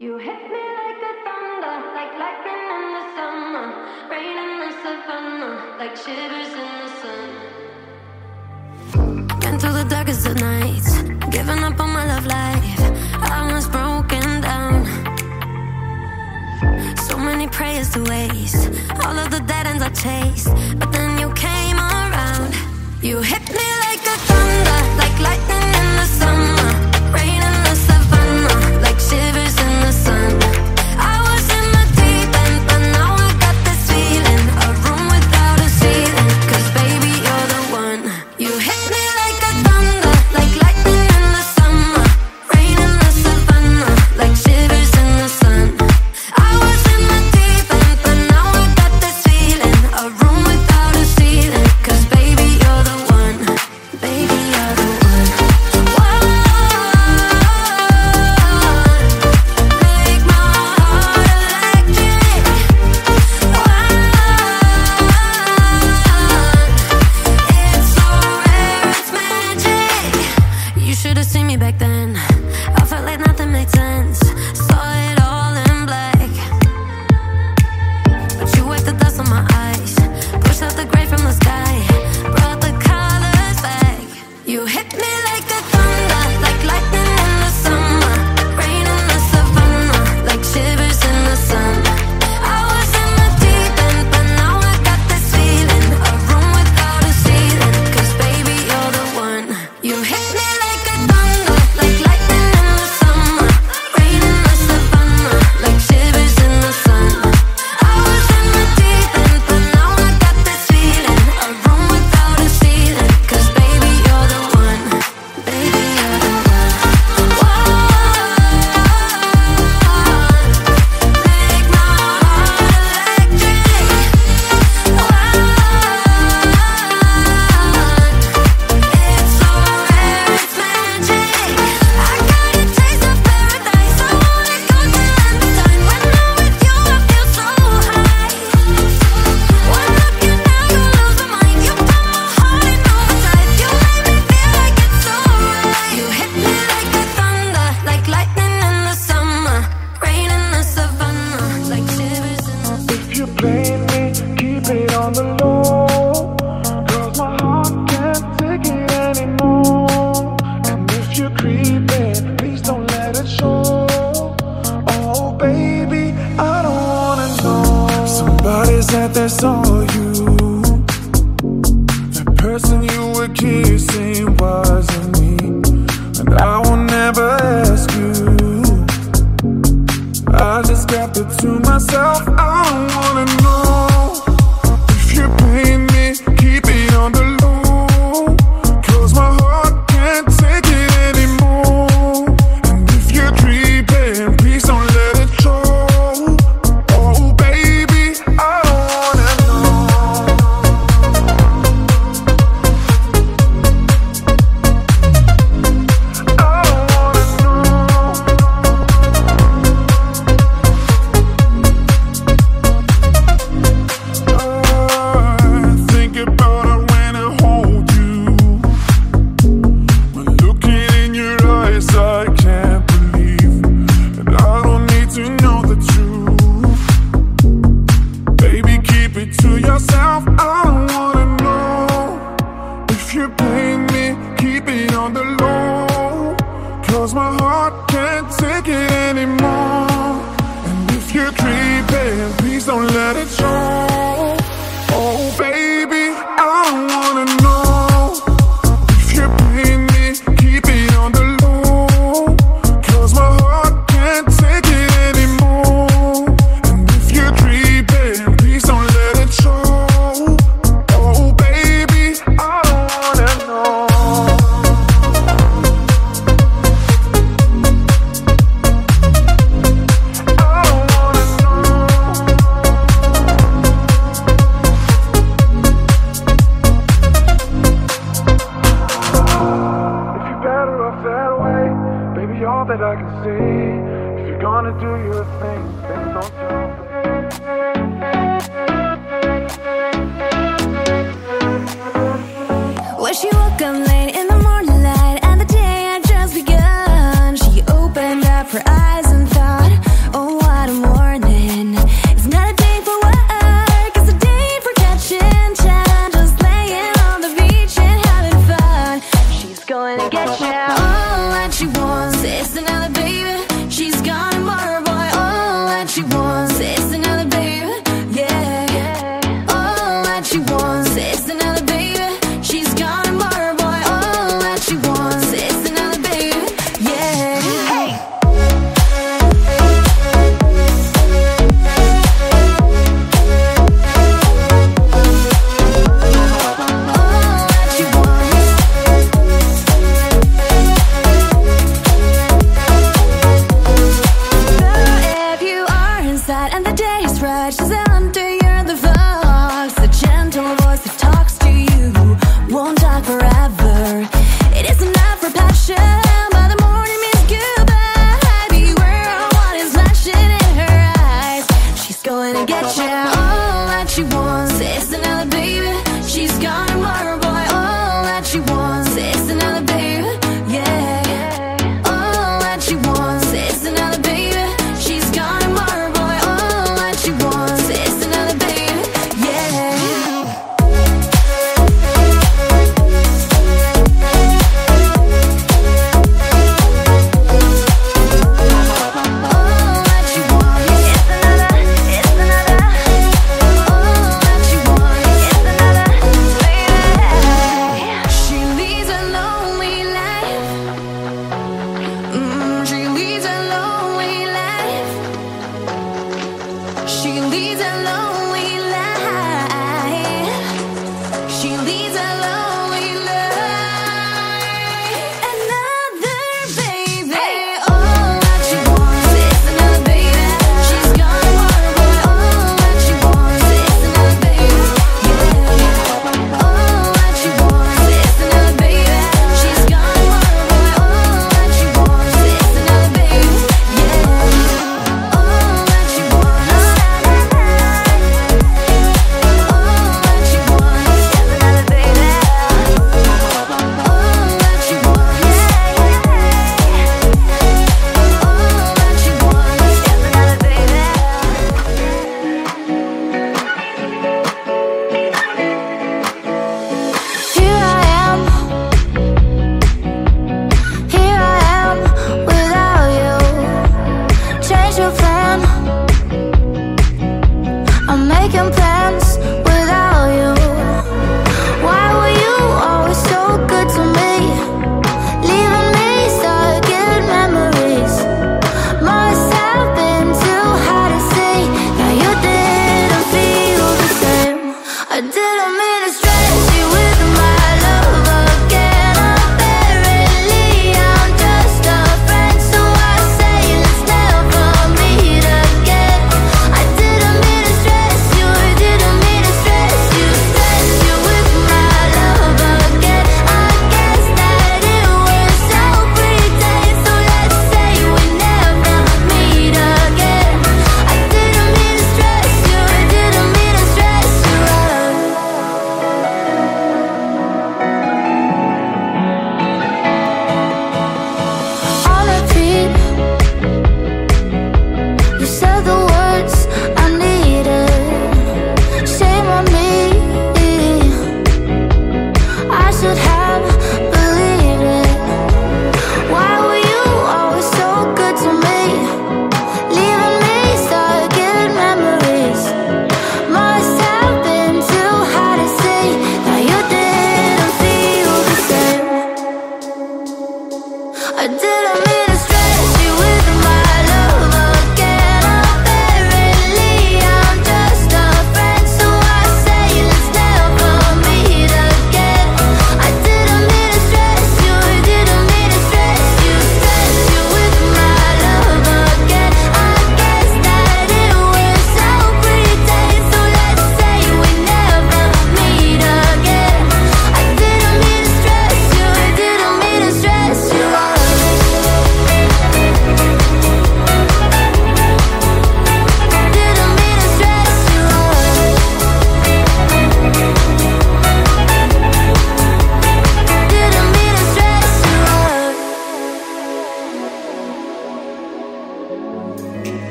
You hit me like a thunder, like lightning in the summer, rain in the savannah, like shivers in the sun. Into the darkest of nights, giving up on my love life. I was broken down. So many prayers to waste, all of the dead ends I chased, but then you came around. You hit me.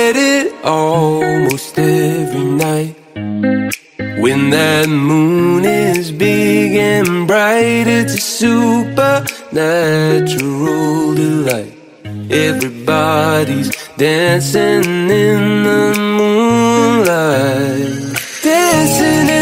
get it almost every night. When that moon is big and bright, it's a supernatural delight. Everybody's dancing in the moonlight, dancing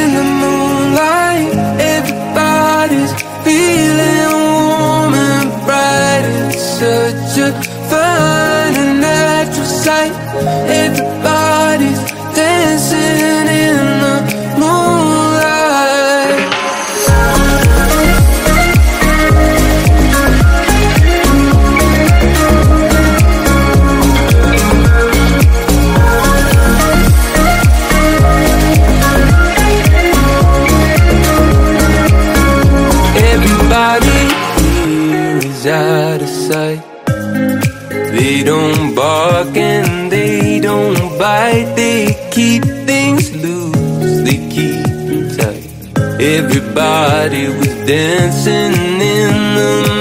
party, we dancing in the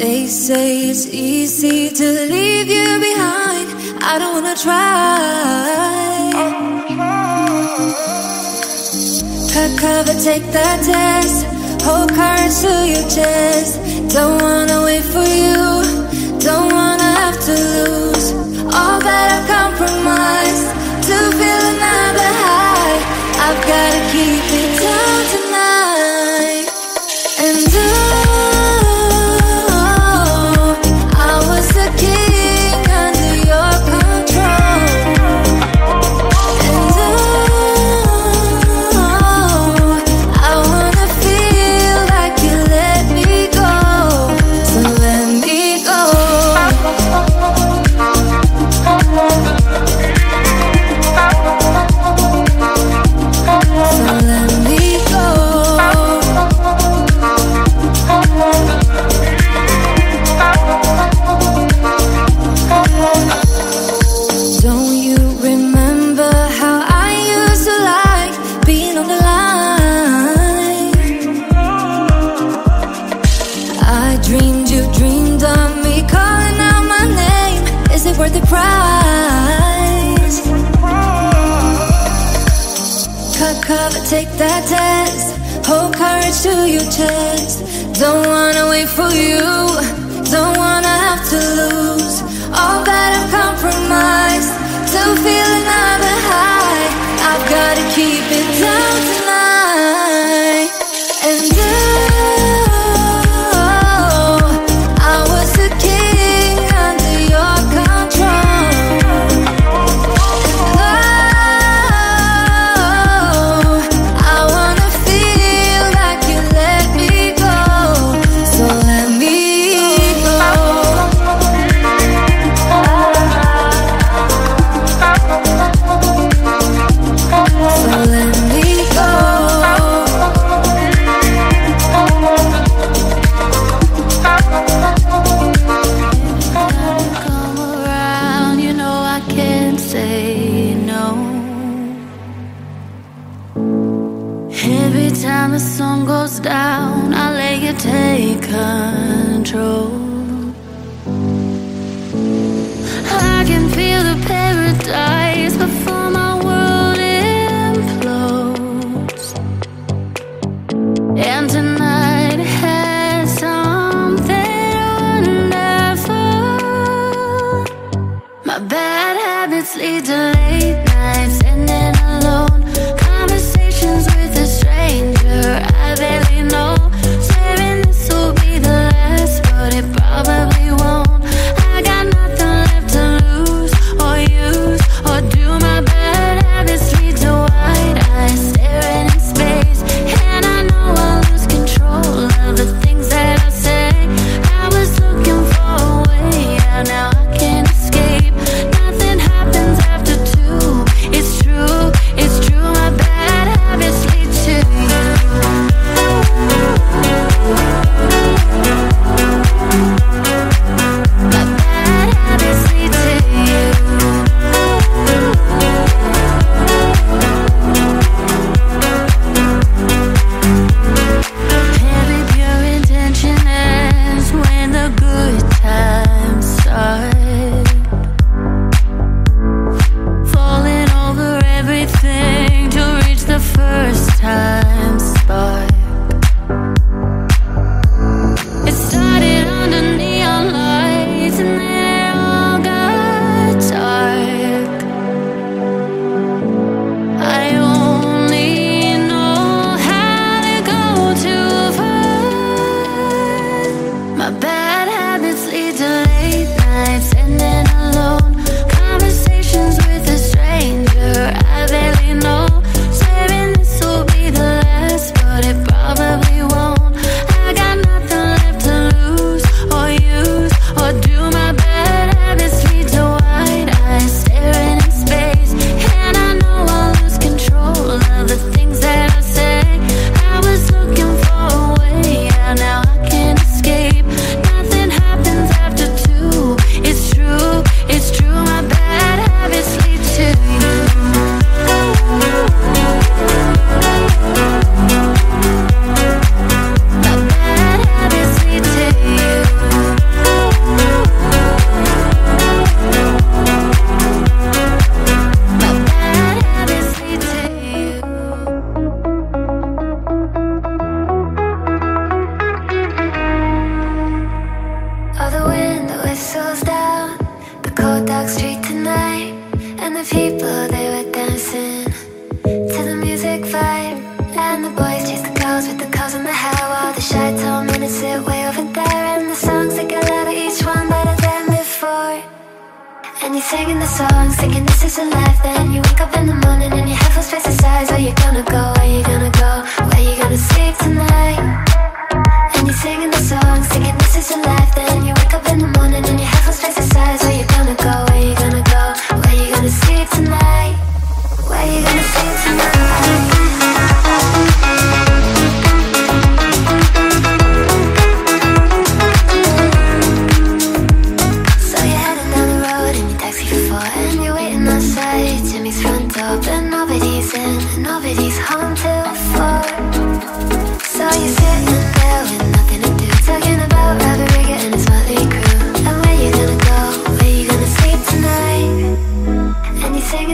They say it's easy to leave you behind. I don't wanna try. Cut cover, take that test. Hold cards to your chest. Don't wanna wait for you. Don't wanna have to lose all that I've compromised to feel another high. I've gotta keep it. Don't wanna wait for you. Don't wanna have to lose all that I've compromised to feel another high. I've got.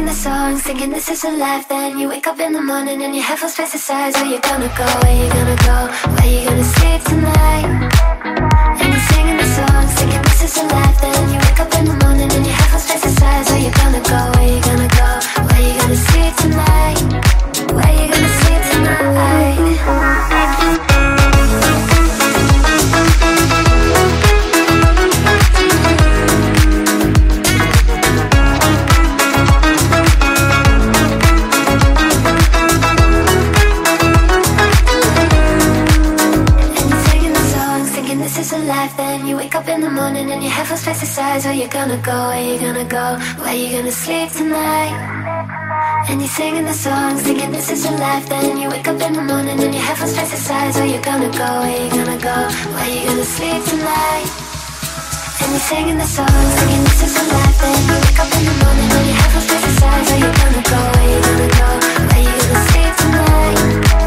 the song, thinking this is a life. Then you wake up in the morning and you have feels past to size Where you gonna go, where you gonna go, where you gonna sleep tonight? And you're singing the song, thinking this is a life. Then you wake up in the morning and you have feels past to size Where you gonna go, where you gonna go, where you gonna sleep tonight? Where you gonna sleep tonight? you gonna go? Where you gonna go? Where you gonna sleep tonight? And you're singing the songs, thinking this is your life Then you wake up in the morning and your headphones face the size Where you gonna go? Where you gonna go? Where you gonna sleep tonight? And you're singing the songs, thinking this is your life Then you wake up in the morning and your headphones face the size Where you gonna go? Where you gonna go? Where you gonna sleep tonight?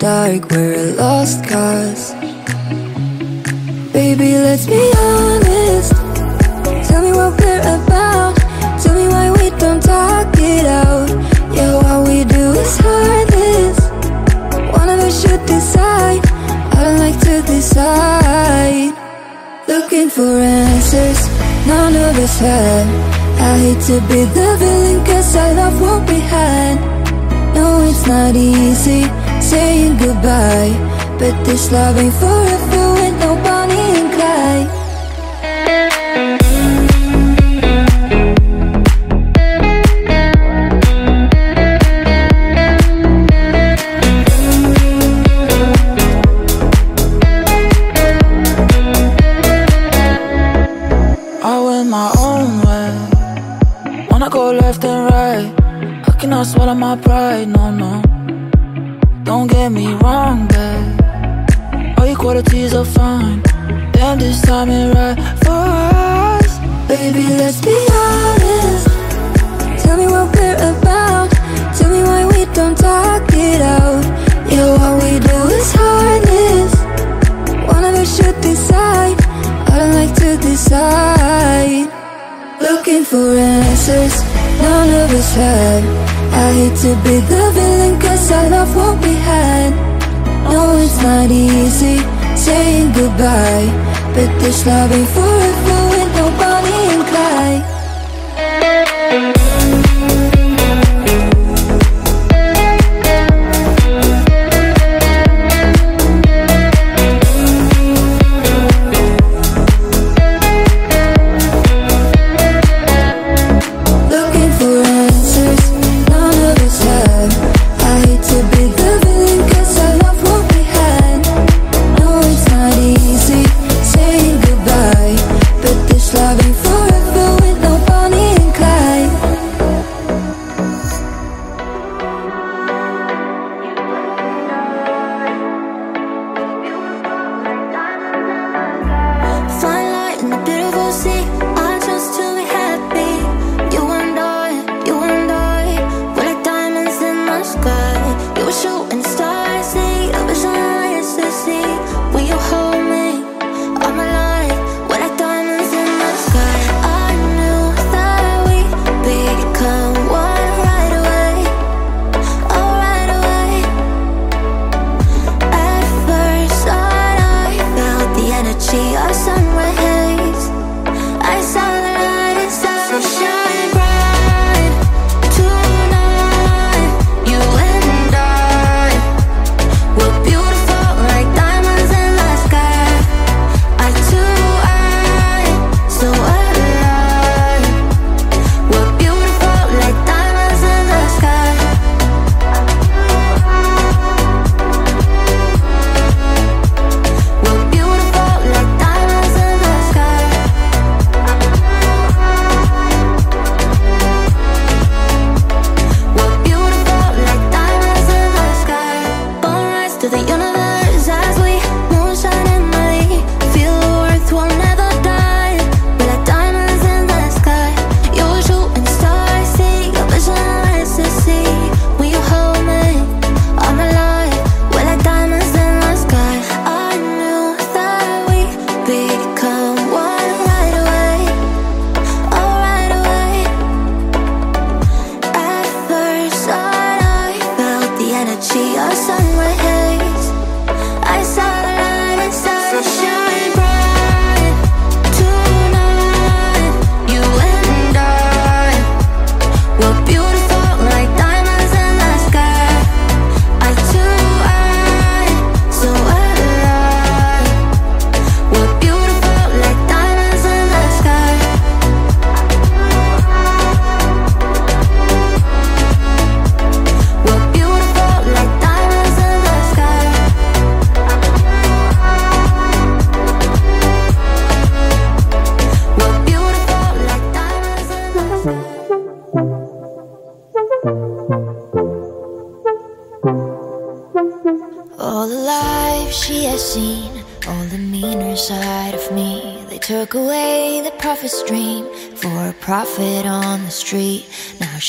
dark, we're a lost cause. Baby, let's be honest. Tell me what we're about. Tell me why we don't talk it out. Yeah, what we do is heartless. One of us should decide. I don't like to decide. Looking for answers None of us have I hate to be the villain Cause I love what we had. No, it's not easy saying goodbye But this love ain't forever with Bonnie and Clyde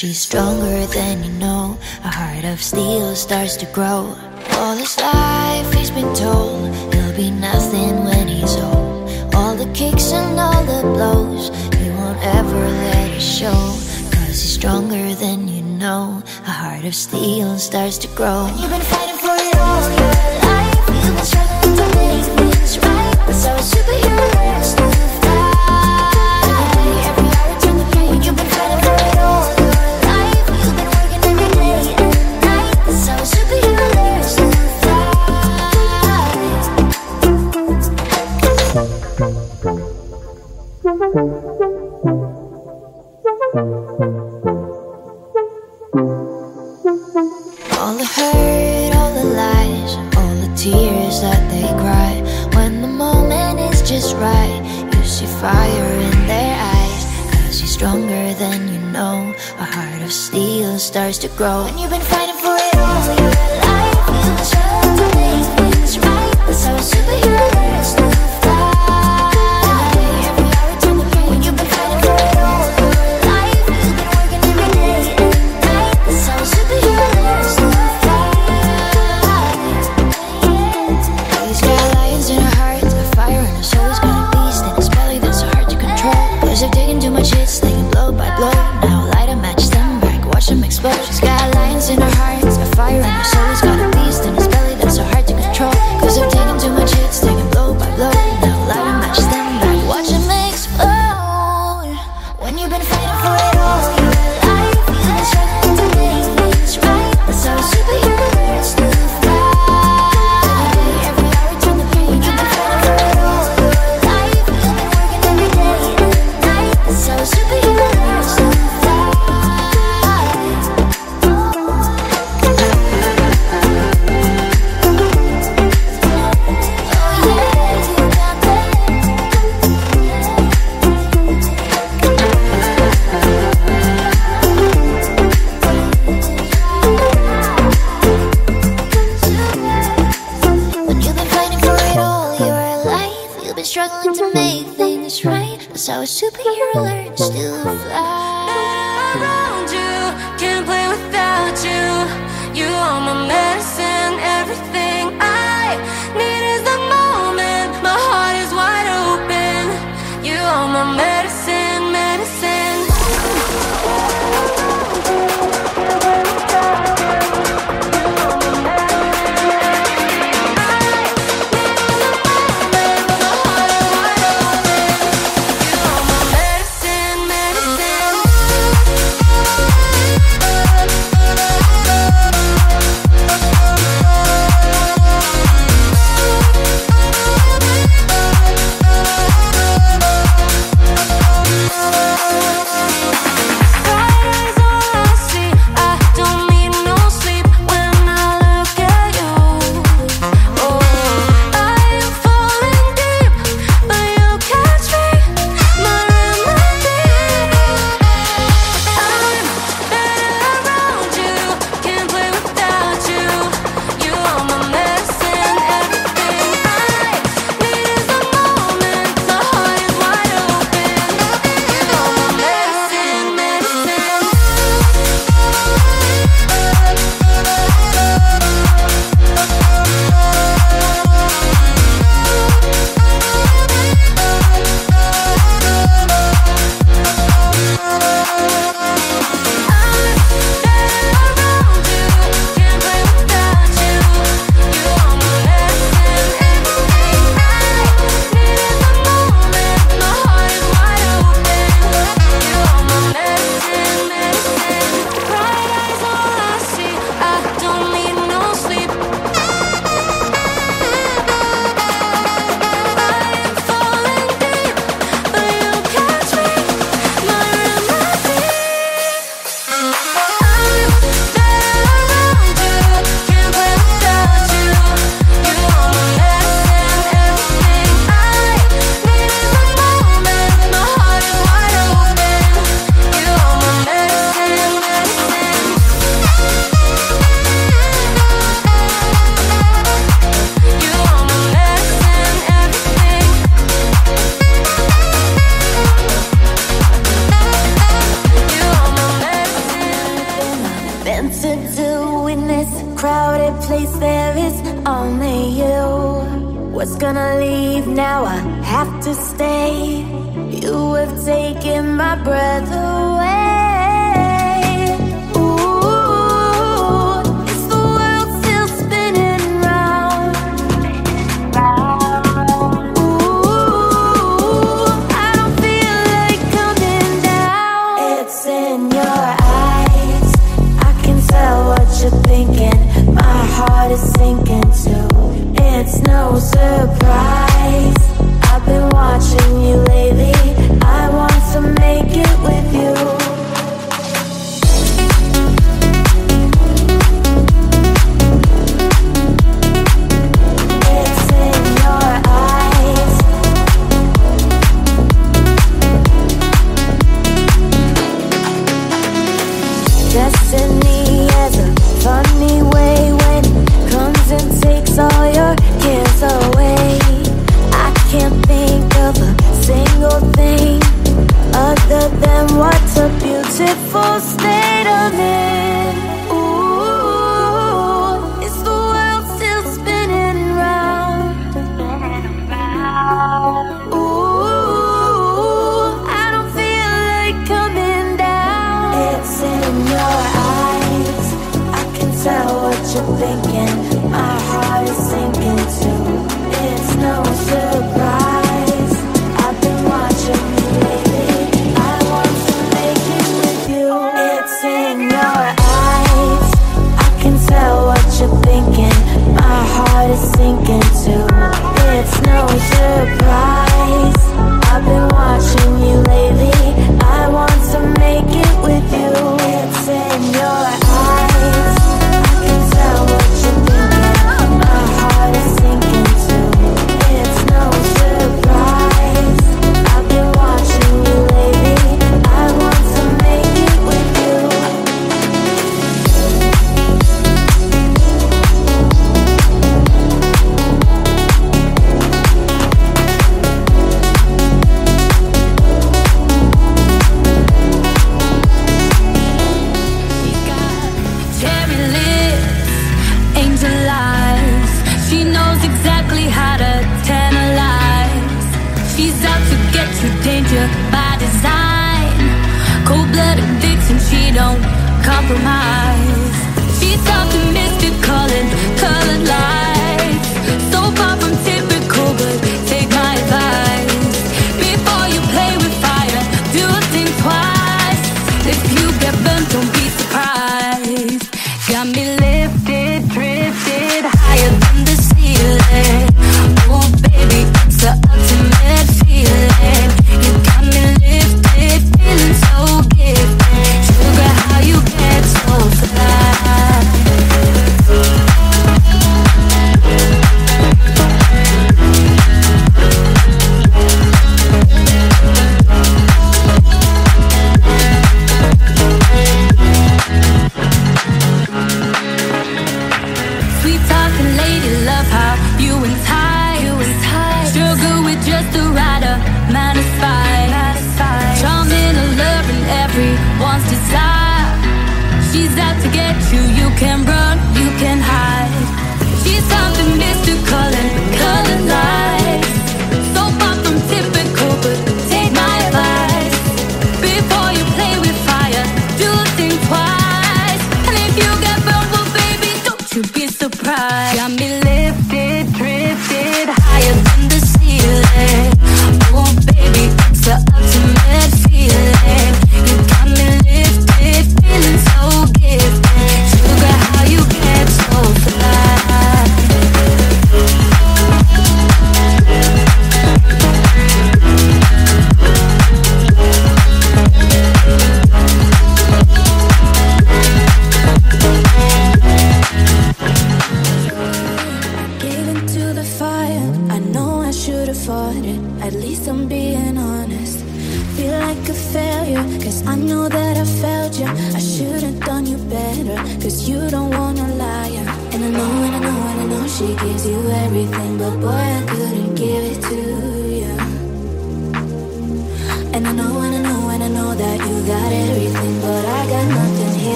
she's stronger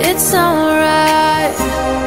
it's alright.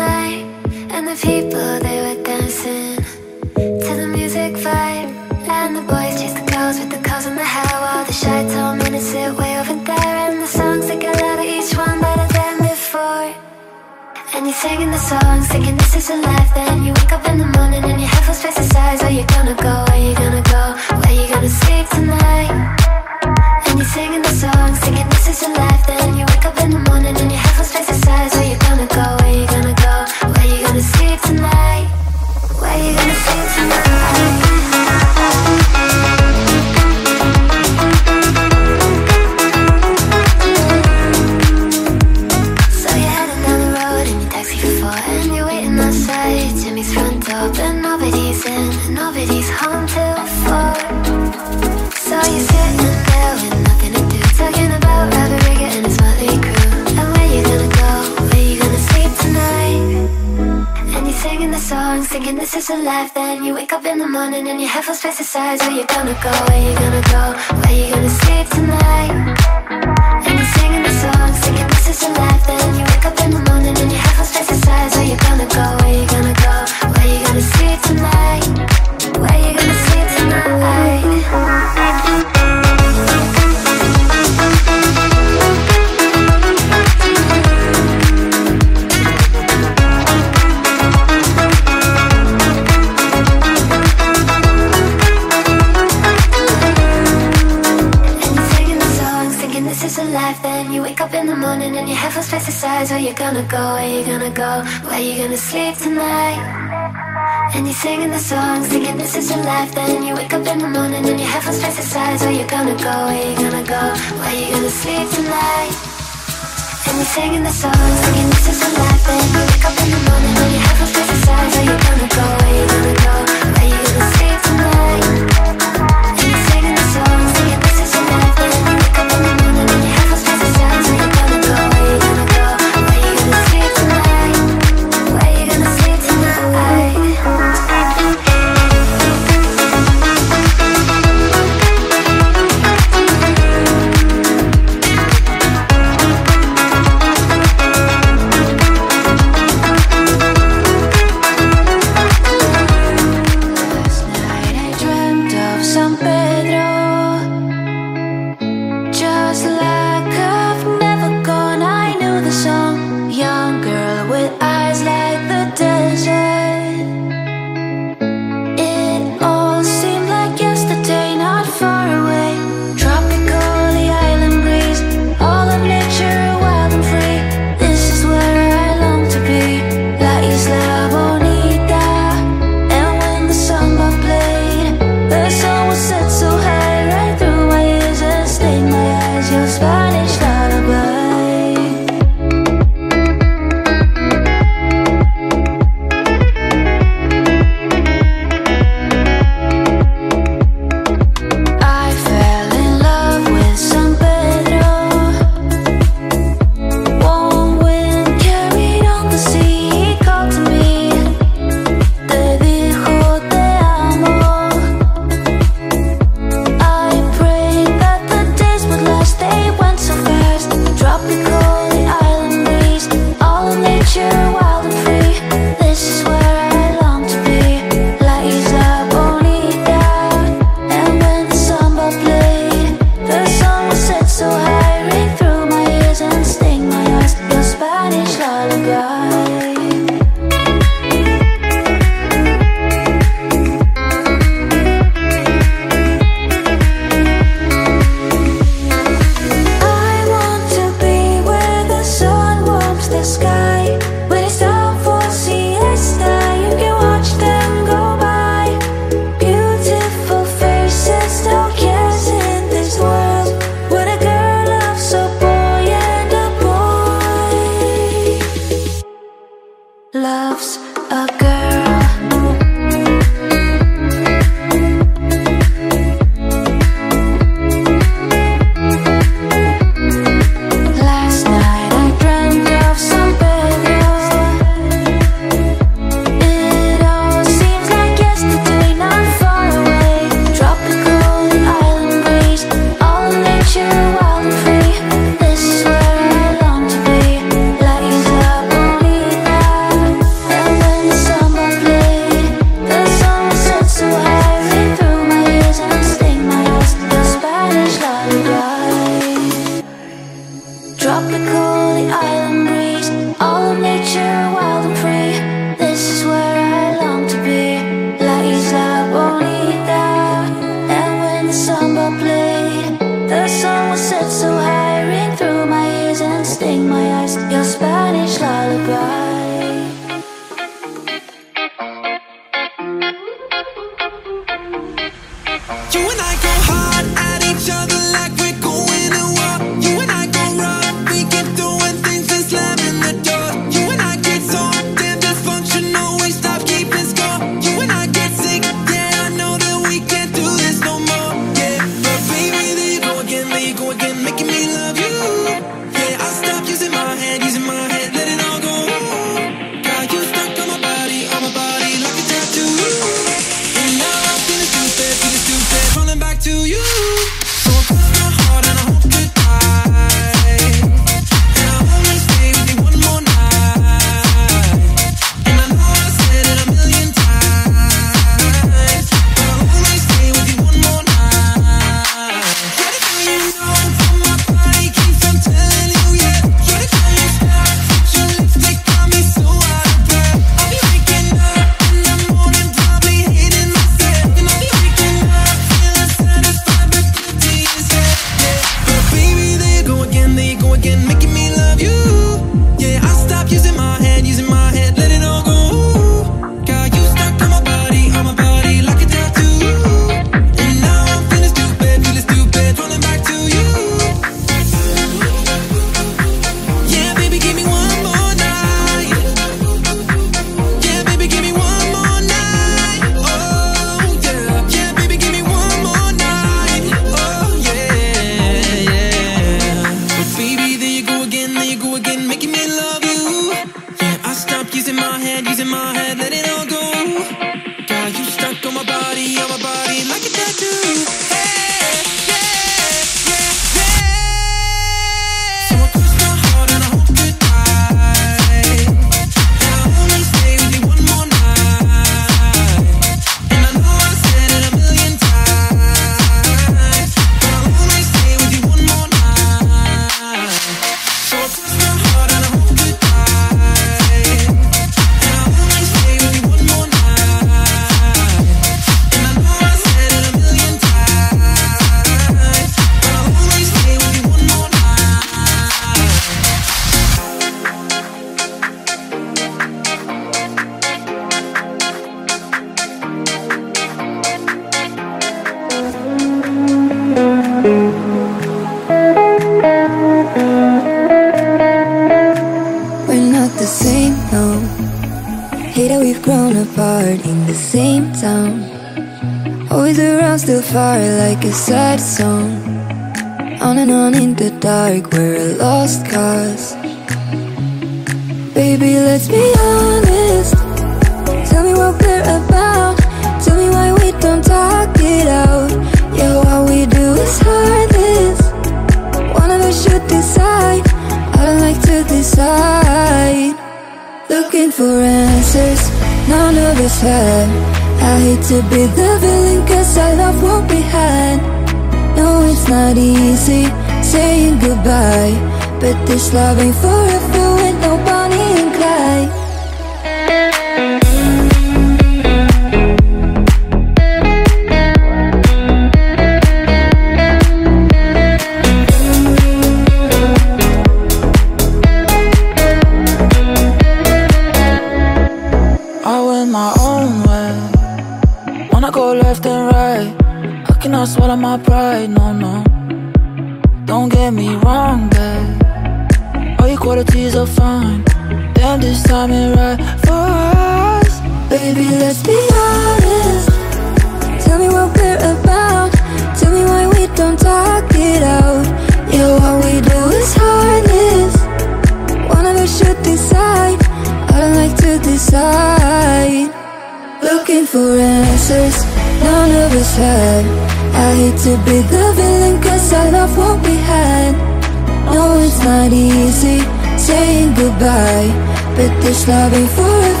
Goodbye. But this love ain't forever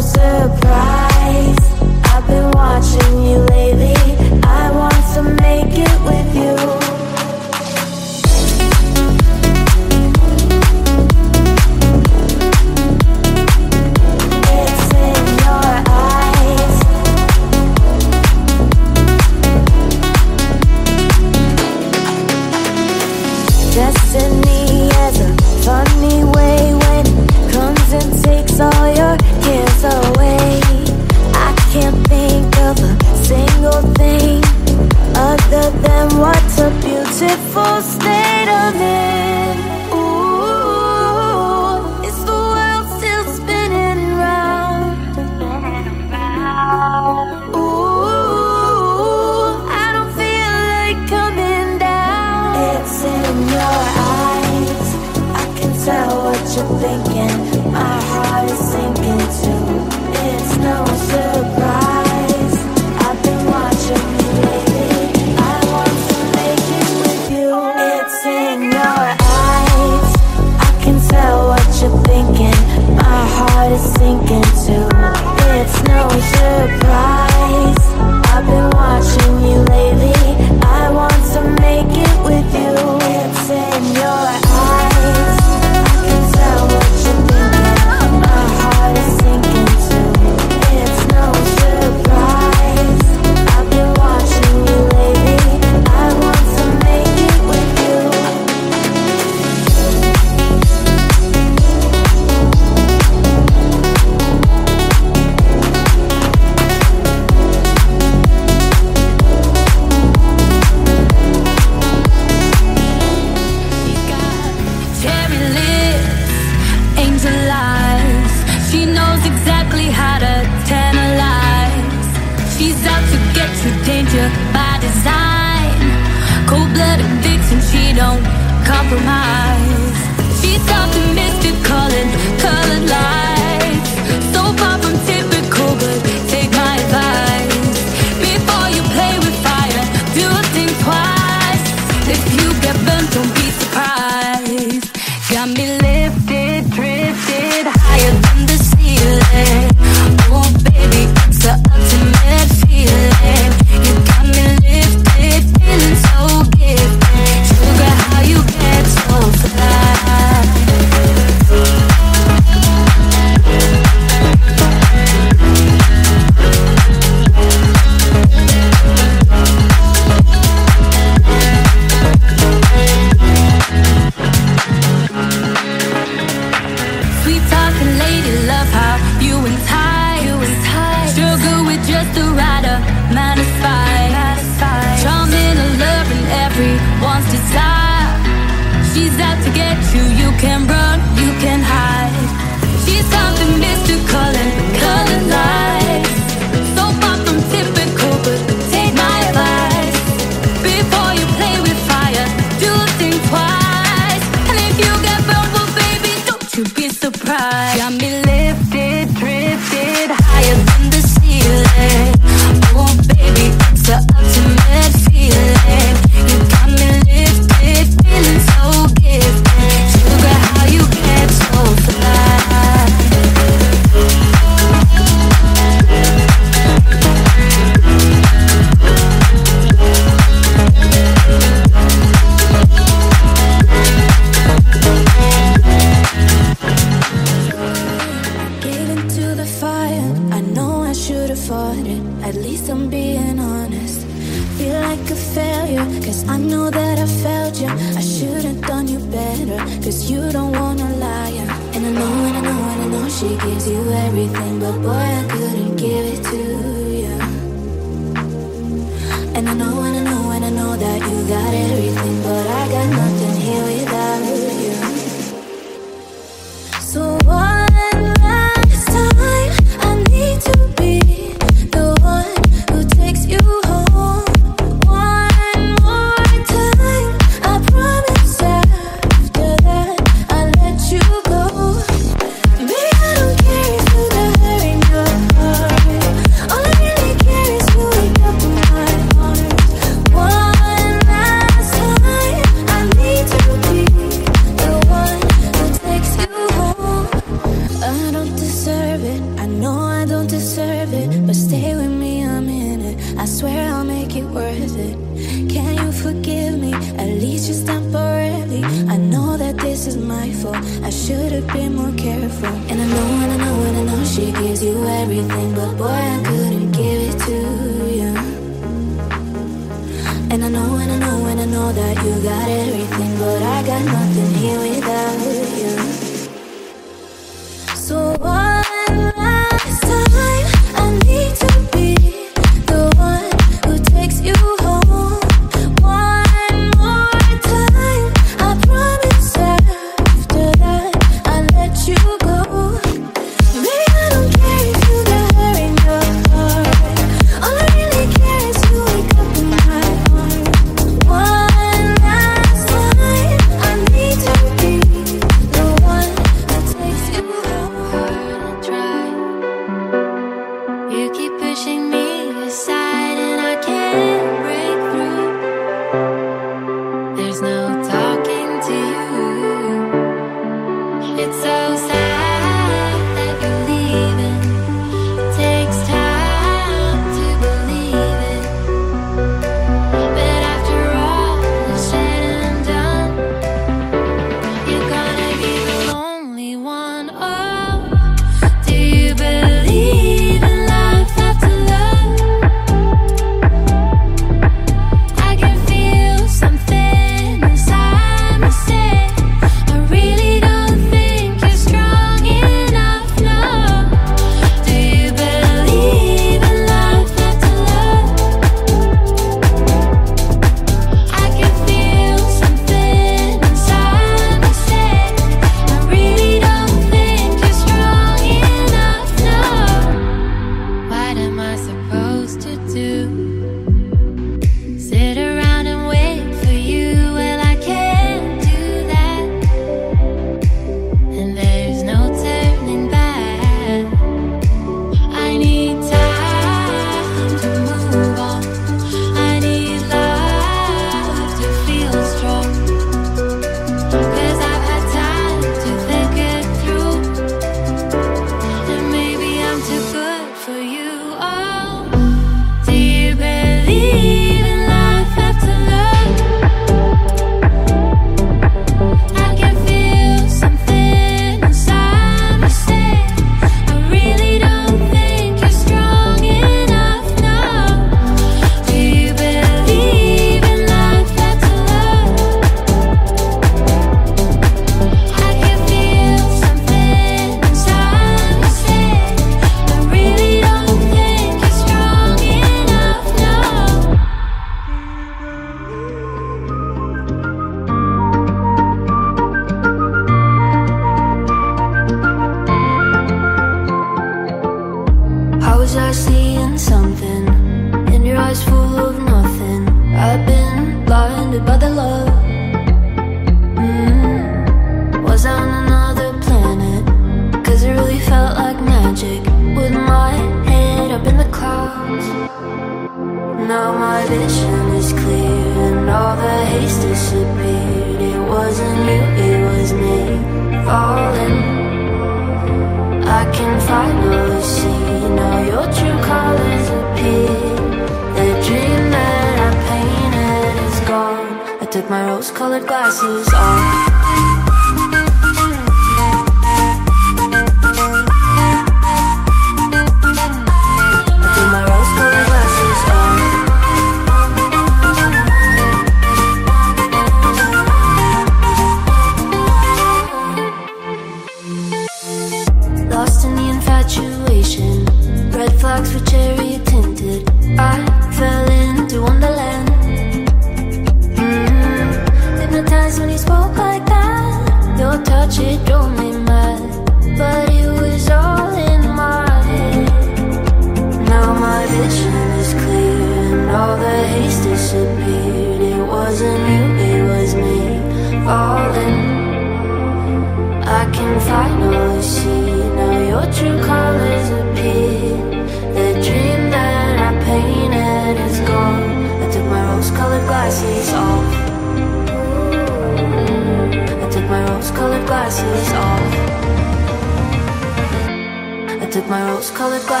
took my rose colored glasses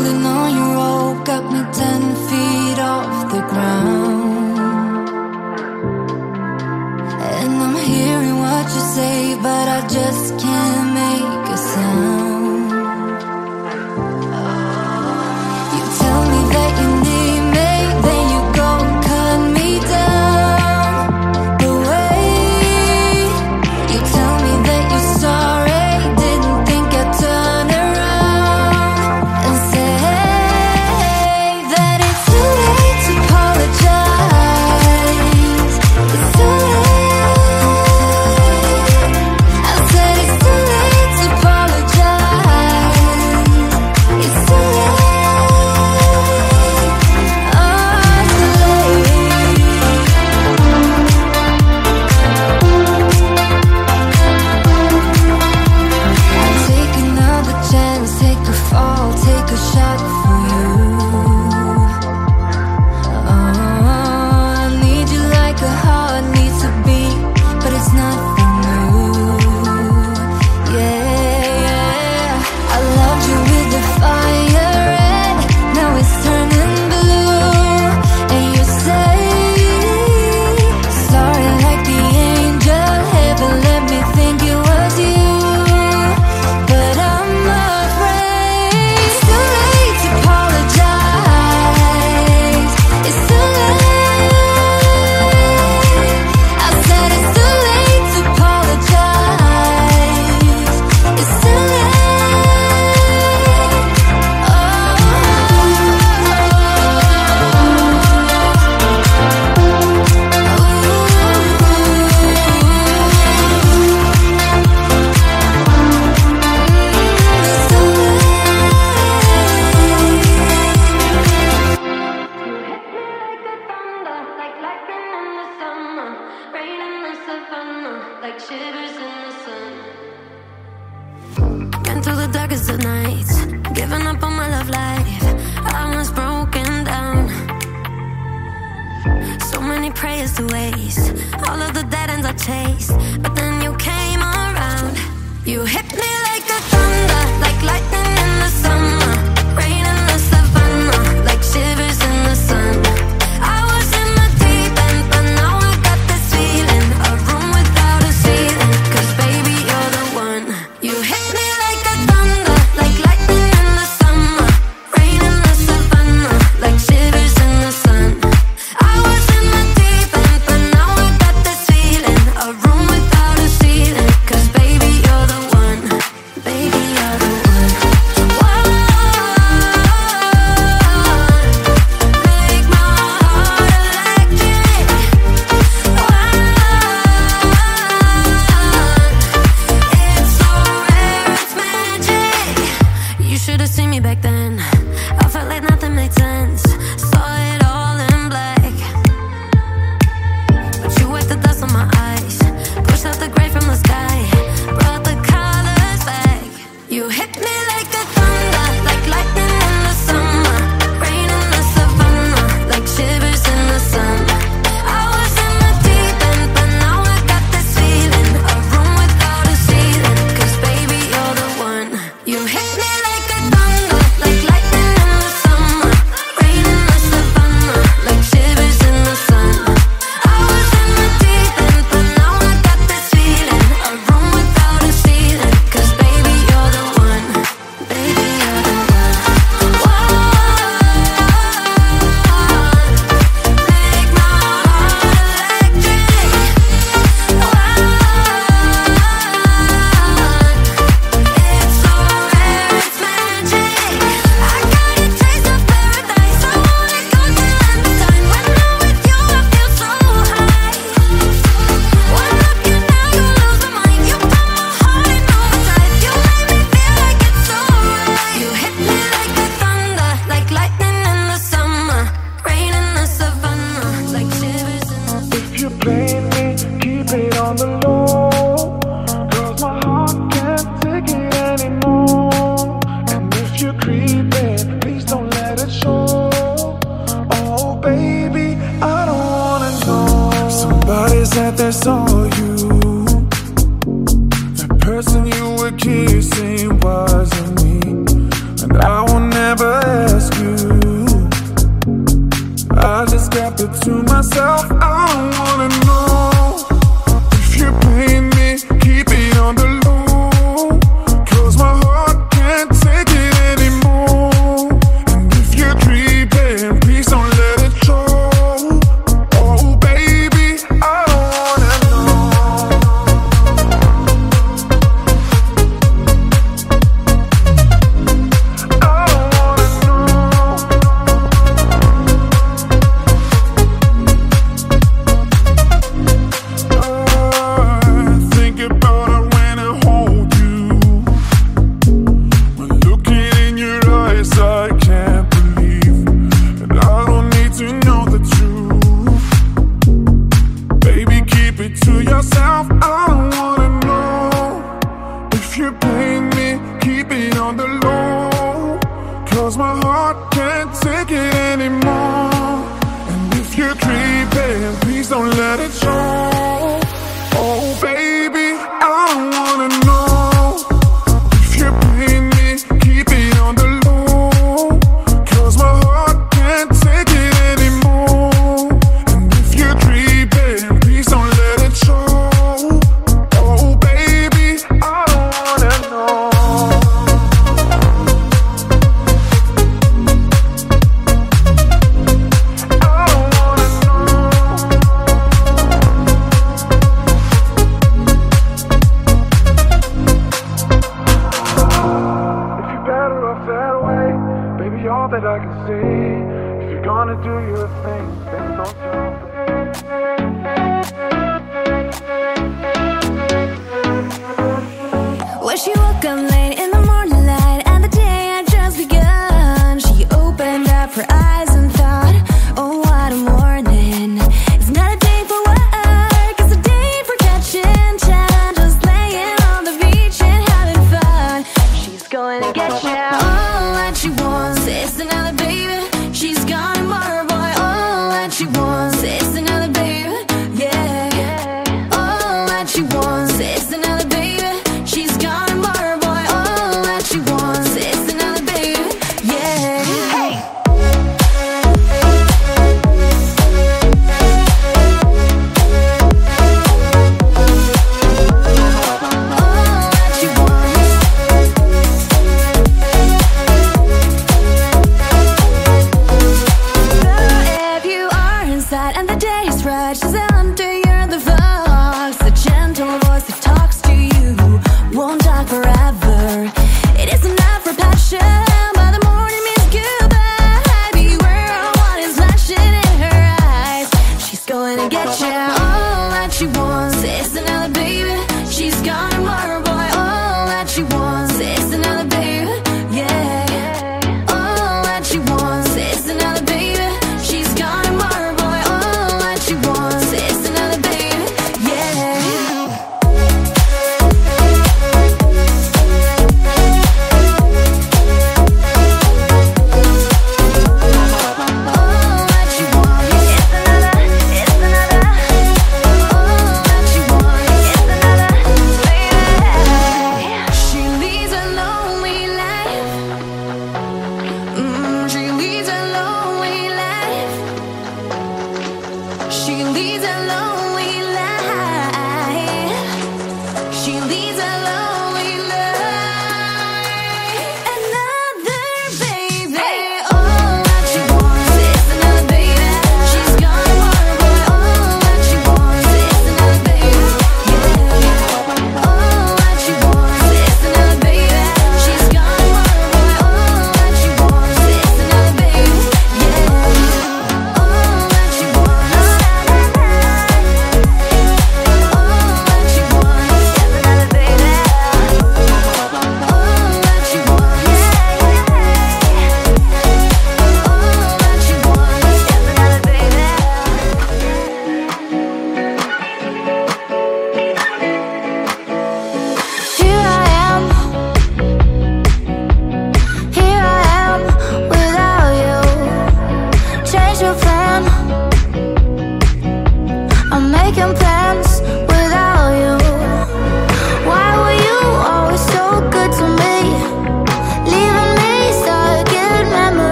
holding on your rope got me ten feet off the ground. And I'm hearing what you say, but I just can't.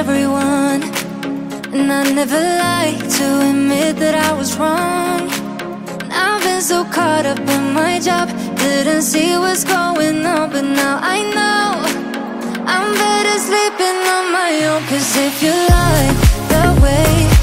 everyone And I never like to admit that I was wrong. I've been so caught up in my job Didn't see what's going on But now I know I'm better sleeping on my own. Cause if you like the way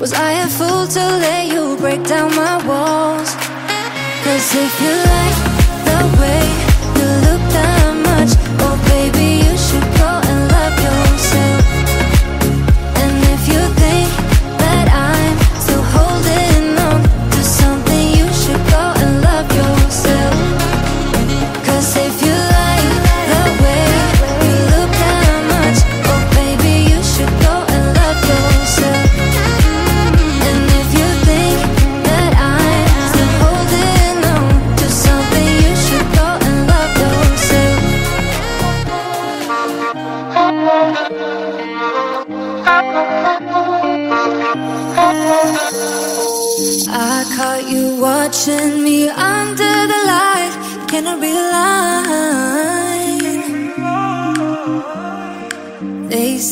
Was I a fool to let you break down my walls? Cause if you like the way you look that much Oh baby, you should go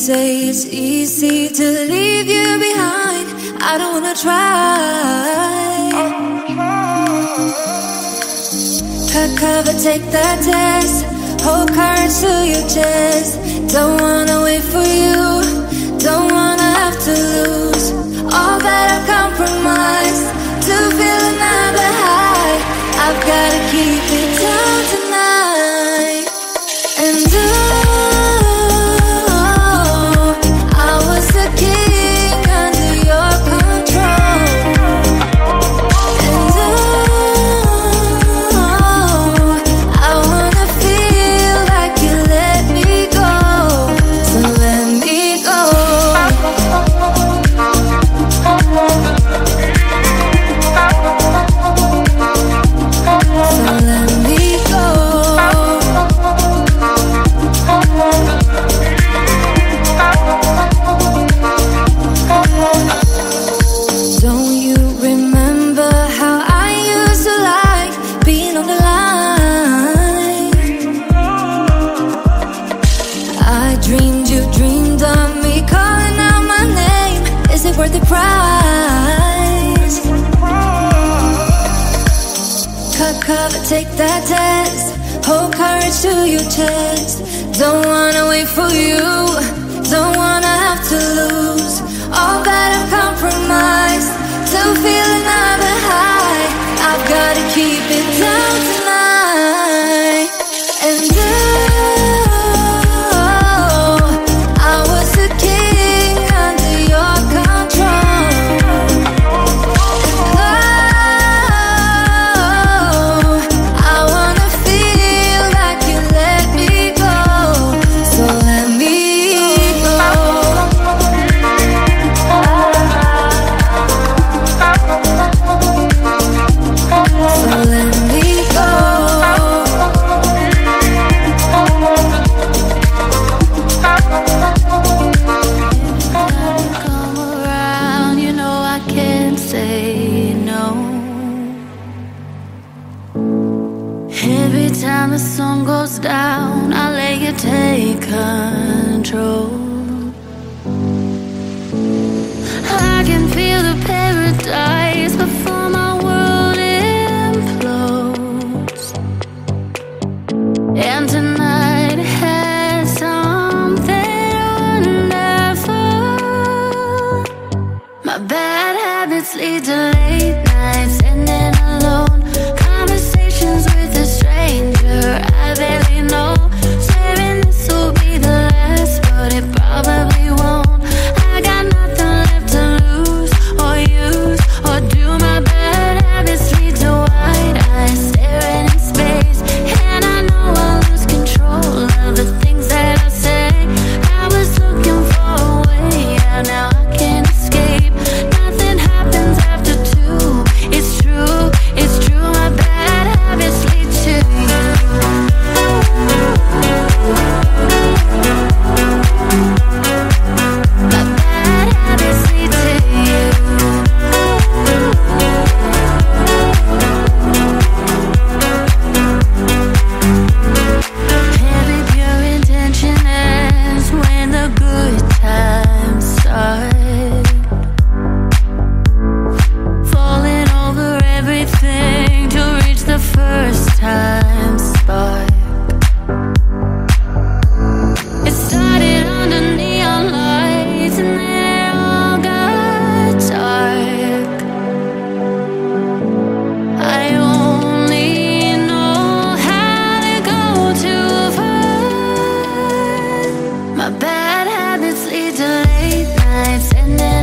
say it's easy to leave you behind. I don't wanna try. Cut cover, take that test. Hold cards to your chest. Don't wanna wait for you. Don't wanna have to lose all that I've compromised to feel another high. I've gotta keep it down tonight and do. Nights, ending alone.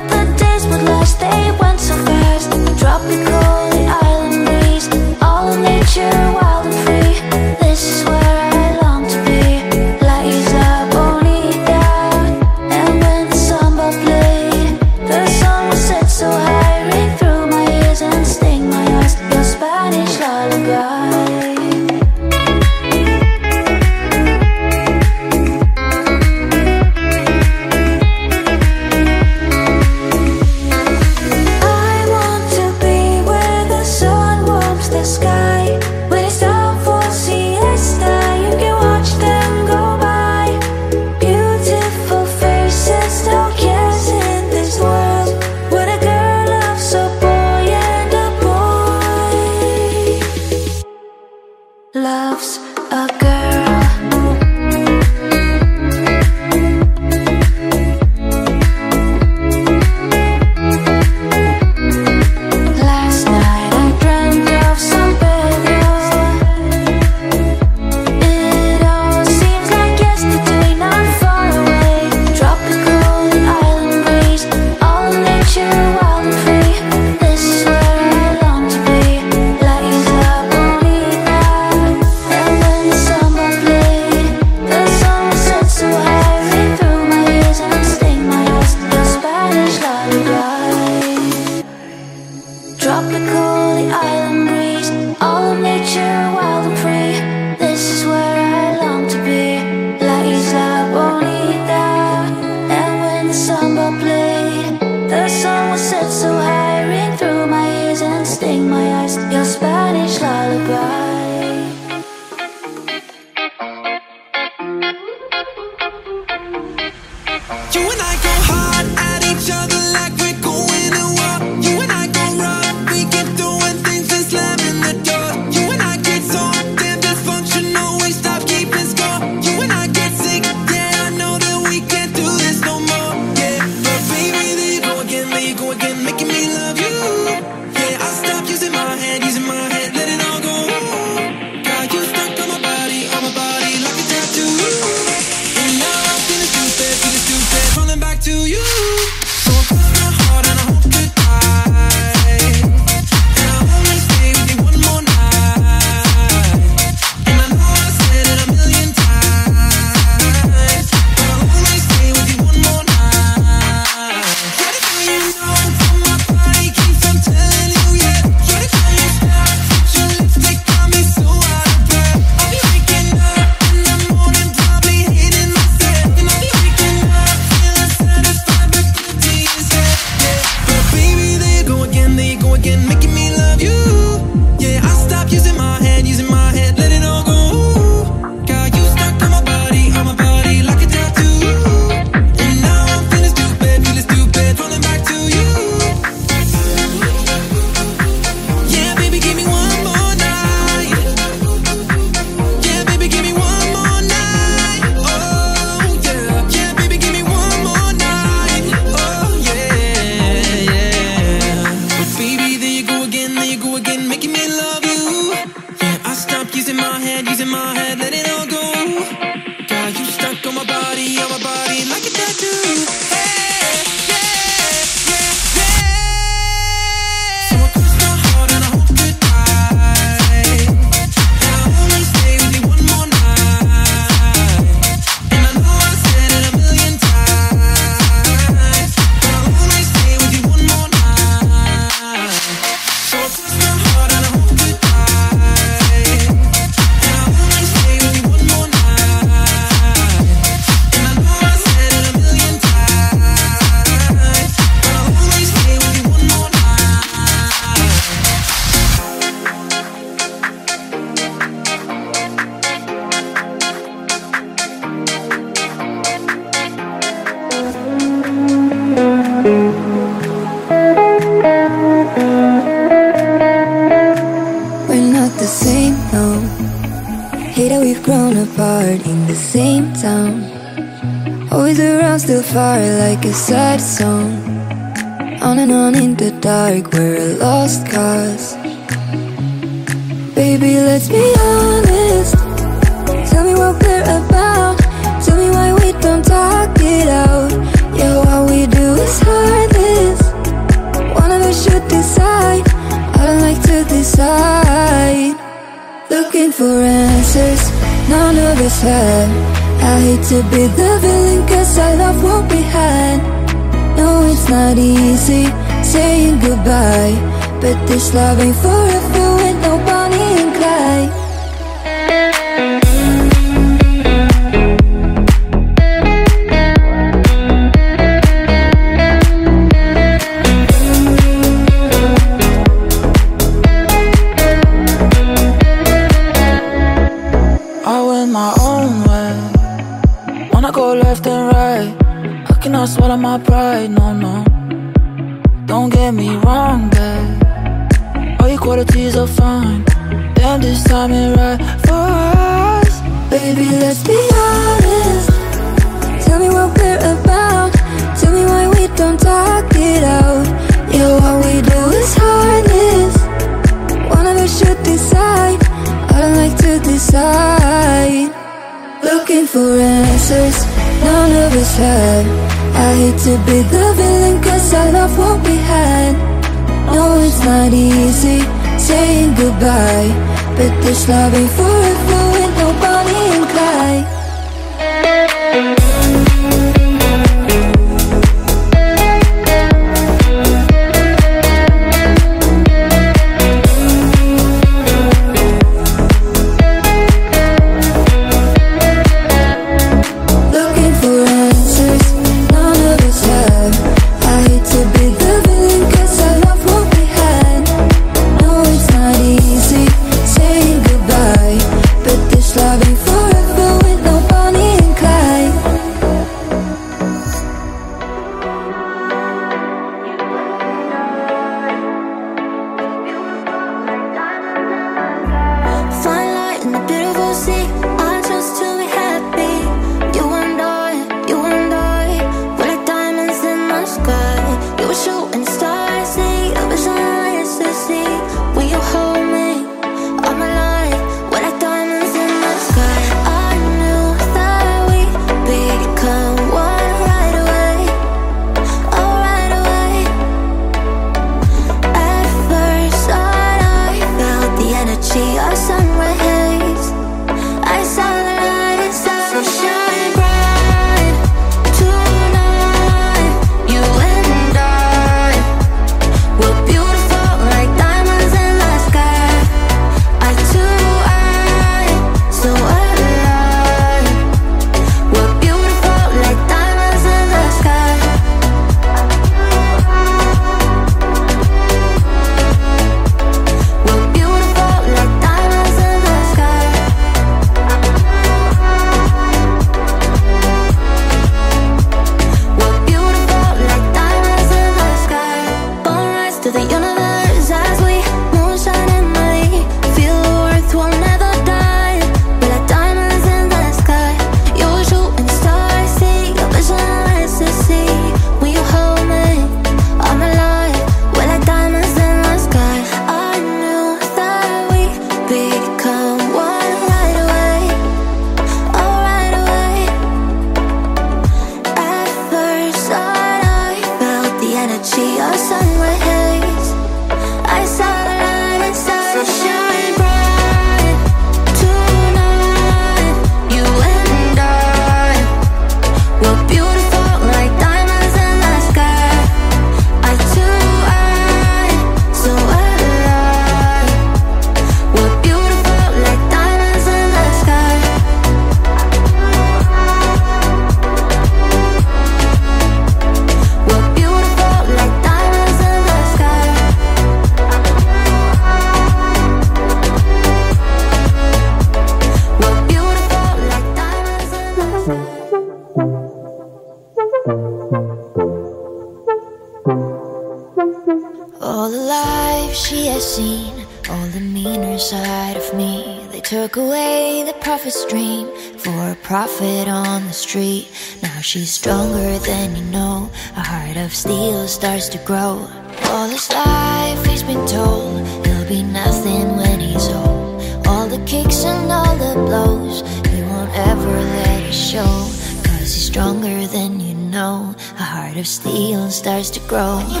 To grow.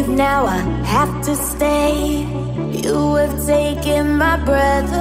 leave now, I have to stay. You have taken my breath away.